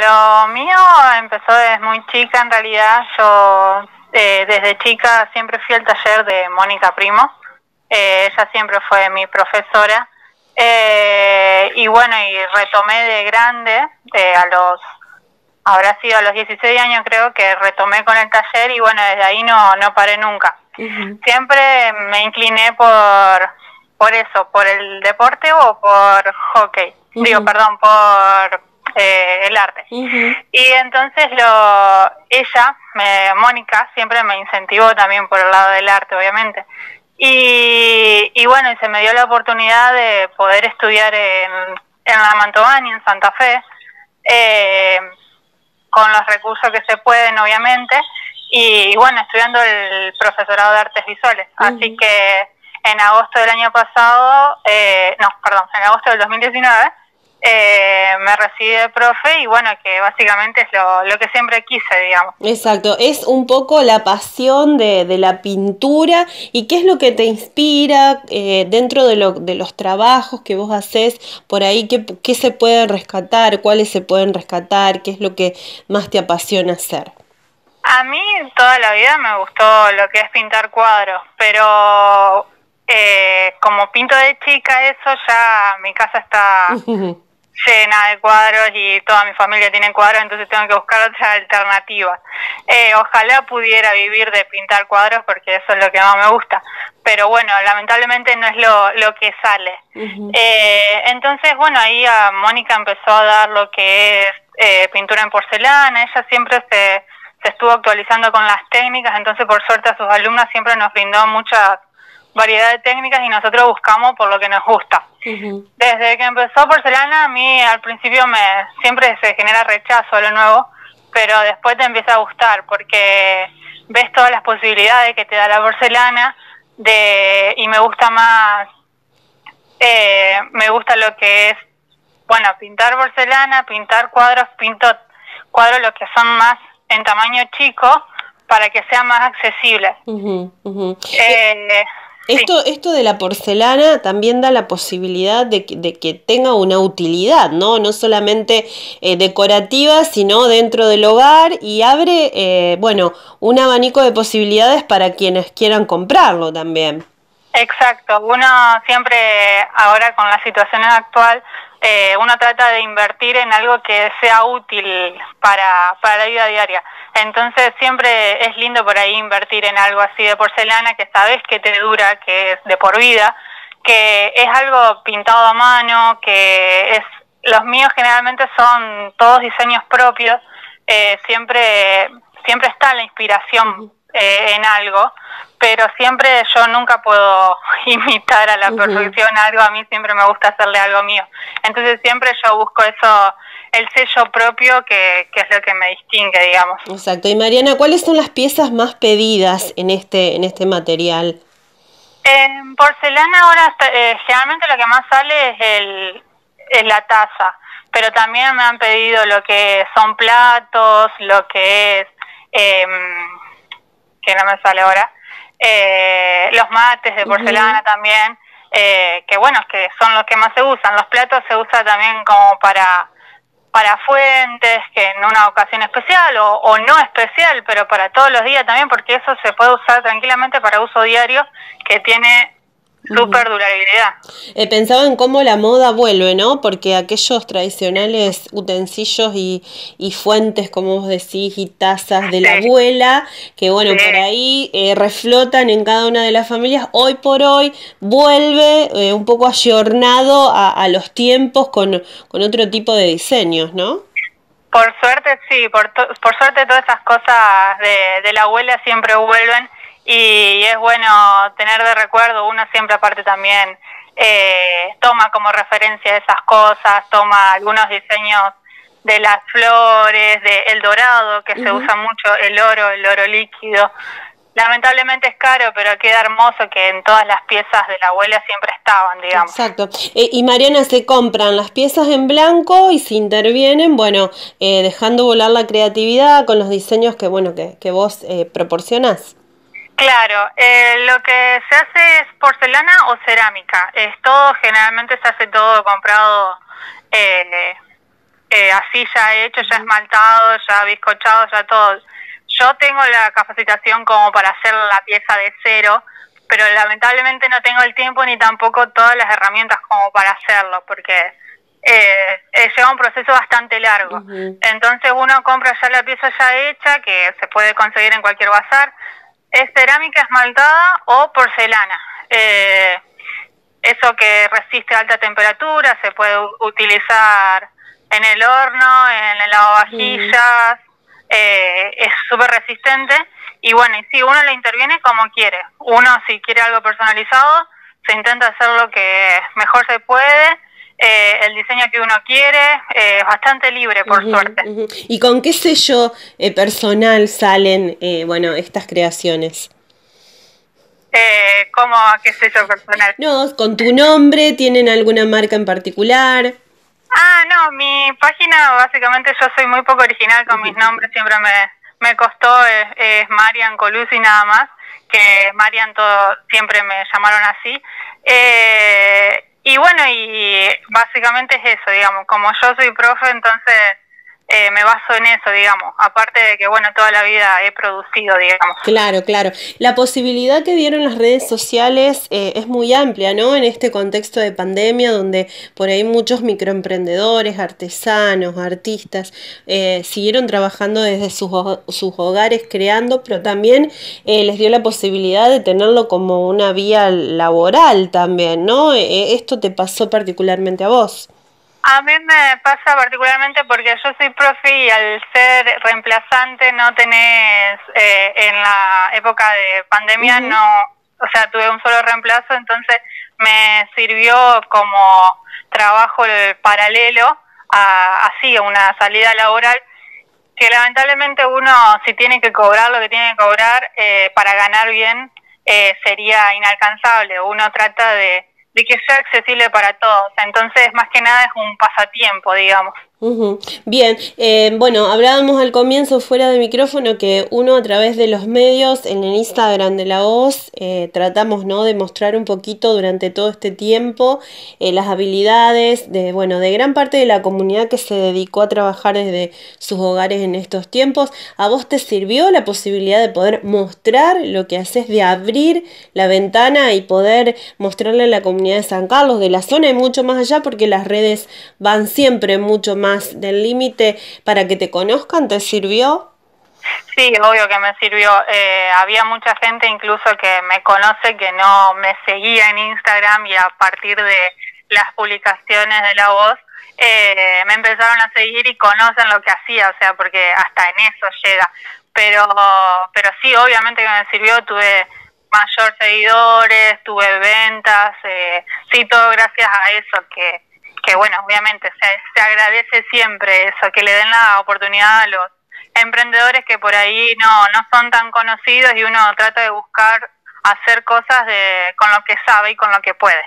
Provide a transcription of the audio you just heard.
Lo mío empezó desde muy chica, en realidad. Yo eh, desde chica siempre fui al taller de Mónica Primo, eh, ella siempre fue mi profesora. Eh, y bueno, y retomé de grande, a los, habrá sido a los 16 años creo que retomé con el taller y bueno, desde ahí no, no paré nunca. Siempre me incliné por, por eso, por el deporte o por hockey, digo, perdón, por eh, el arte. Y entonces lo, ella, me, Mónica, siempre me incentivó también por el lado del arte, obviamente. Y, y bueno, y se me dio la oportunidad de poder estudiar en, en la Mantovani, en Santa Fe, eh, con los recursos que se pueden, obviamente, y bueno, estudiando el profesorado de artes visuales. Así que en agosto del año pasado, eh, no, perdón, en agosto del 2019, eh, me recibí de profe y bueno, que básicamente es lo, lo, que siempre quise, digamos. Exacto, es un poco la pasión de, de la pintura y qué es lo que te inspira eh, dentro de, lo, de los trabajos que vos haces por ahí, qué, qué se pueden rescatar, cuáles se pueden rescatar, qué es lo que más te apasiona hacer. A mí toda la vida me gustó lo que es pintar cuadros, pero eh, como pinto de chica eso ya mi casa está llena de cuadros y toda mi familia tiene cuadros, entonces tengo que buscar otra alternativa. Eh, ojalá pudiera vivir de pintar cuadros porque eso es lo que más me gusta, pero bueno, lamentablemente no es lo, lo que sale. eh, entonces, bueno, ahí a Mónica empezó a dar lo que es eh, pintura en porcelana, ella siempre se, se estuvo actualizando con las técnicas, entonces por suerte a sus alumnas siempre nos brindó muchas variedad de técnicas y nosotros buscamos por lo que nos gusta. Desde que empezó porcelana, a mí al principio me siempre se genera rechazo a lo nuevo, pero después te empieza a gustar porque ves todas las posibilidades que te da la porcelana de y me gusta más, eh, me gusta lo que es, bueno, pintar porcelana, pintar cuadros, pinto cuadros los que son más en tamaño chico para que sea más accesible. Eh, esto, esto de la porcelana también da la posibilidad de que, de que tenga una utilidad, ¿no? No solamente eh, decorativa, sino dentro del hogar y abre, eh, bueno, un abanico de posibilidades para quienes quieran comprarlo también. Exacto, uno siempre, ahora con la situación actual, eh, uno trata de invertir en algo que sea útil para, para la vida diaria. Entonces siempre es lindo por ahí invertir en algo así de porcelana que sabes que te dura, que es de por vida, que es algo pintado a mano, que es los míos generalmente son todos diseños propios, eh, siempre siempre está la inspiración eh, en algo, pero siempre yo nunca puedo imitar a la perfección algo, a mí siempre me gusta hacerle algo mío. Entonces siempre yo busco eso el sello propio que, que, es lo que me distingue, digamos. Exacto. Y Mariana, ¿cuáles son las piezas más pedidas en este, en este material? En porcelana ahora eh, generalmente lo que más sale es, el, es la taza, pero también me han pedido lo que son platos, lo que es, eh, que no me sale ahora, eh, los mates de porcelana uh -huh. también, eh, que bueno, que son los que más se usan. Los platos se usa también como para para fuentes, que en una ocasión especial o, o, no especial, pero para todos los días también, porque eso se puede usar tranquilamente para uso diario, que tiene super durabilidad. Eh, pensaba en cómo la moda vuelve, ¿no? Porque aquellos tradicionales utensilios y, y fuentes, como vos decís, y tazas de sí. la abuela, que bueno, sí. por ahí eh, reflotan en cada una de las familias, hoy por hoy vuelve eh, un poco ayornado a, a los tiempos con, con, otro tipo de diseños, ¿no? Por suerte, sí, por, por suerte todas esas cosas de, de la abuela siempre vuelven y es bueno tener de recuerdo, uno siempre aparte también eh, toma como referencia esas cosas, toma algunos diseños de las flores, de el dorado, que uh -huh. se usa mucho, el oro, el oro líquido. Lamentablemente es caro, pero queda hermoso que en todas las piezas de la abuela siempre estaban, digamos. Exacto. Eh, y Mariana, se compran las piezas en blanco y se intervienen, bueno, eh, dejando volar la creatividad con los diseños que, bueno, que, que vos eh, proporcionás. Claro, eh, lo que se hace es porcelana o cerámica. Es todo, generalmente se hace todo comprado eh, eh, así ya hecho, ya esmaltado, ya bizcochado, ya todo. Yo tengo la capacitación como para hacer la pieza de cero, pero lamentablemente no tengo el tiempo ni tampoco todas las herramientas como para hacerlo, porque eh, eh, lleva un proceso bastante largo. Entonces uno compra ya la pieza ya hecha, que se puede conseguir en cualquier bazar, es cerámica esmaltada o porcelana. Eh, eso que resiste alta temperatura, se puede utilizar en el horno, en el lavavajillas, eh, es súper resistente y bueno, y si uno le interviene como quiere. Uno si quiere algo personalizado, se intenta hacer lo que mejor se puede, eh, el diseño que uno quiere, eh, es bastante libre por suerte. ¿Y con qué sello eh, personal salen, bueno, estas creaciones? ¿Cómo qué sello personal? No, con tu nombre, ¿tienen alguna marca en particular? Ah, no, mi página básicamente yo soy muy poco original con mis nombres, siempre me, me costó, es, es Marian Colusi nada más, que Marian todo, siempre me llamaron así. Eh, y bueno, y básicamente es eso, digamos, como yo soy profe, entonces eh, me baso en eso, digamos, aparte de que, bueno, toda la vida he producido, digamos. Claro, claro. La posibilidad que dieron las redes sociales eh, es muy amplia, ¿no? En este contexto de pandemia, donde por ahí muchos microemprendedores, artesanos, artistas, eh, siguieron trabajando desde sus, sus hogares creando, pero también les dio la posibilidad de tenerlo como una vía laboral también, ¿no? esto te pasó particularmente a vos. A mí me pasa particularmente porque yo soy profe y al ser reemplazante no tenés, eh, en la época de pandemia no, o sea, tuve un solo reemplazo, entonces me sirvió como trabajo paralelo a, así, a una salida laboral que lamentablemente uno si tiene que cobrar lo que tiene que cobrar eh, para ganar bien eh, sería inalcanzable. Uno trata de de que sea accesible para todos. Entonces, más que nada es un pasatiempo, digamos. Bien, eh, bueno, hablábamos al comienzo fuera de micrófono que uno a través de los medios, en el Instagram de la voz, eh, tratamos ¿no? de mostrar un poquito durante todo este tiempo eh, las habilidades de, bueno, de gran parte de la comunidad que se dedicó a trabajar desde sus hogares en estos tiempos. ¿A vos te sirvió la posibilidad de poder mostrar lo que haces, de abrir la ventana y poder mostrarle a la comunidad de San Carlos, de la zona y mucho más allá, porque las redes van siempre mucho más del límite para que te conozcan? ¿Te sirvió? Sí, obvio que me sirvió. Eh, había mucha gente incluso que me conoce que no me seguía en Instagram y a partir de las publicaciones de la voz eh, me empezaron a seguir y conocen lo que hacía, o sea, porque hasta en eso llega. Pero, pero sí, obviamente que me sirvió, tuve mayor seguidores, tuve ventas, eh, sí, todo gracias a eso que que bueno, obviamente se, se agradece siempre eso, que le den la oportunidad a los emprendedores que por ahí no, no son tan conocidos y uno trata de buscar hacer cosas de, con lo que sabe y con lo que puede.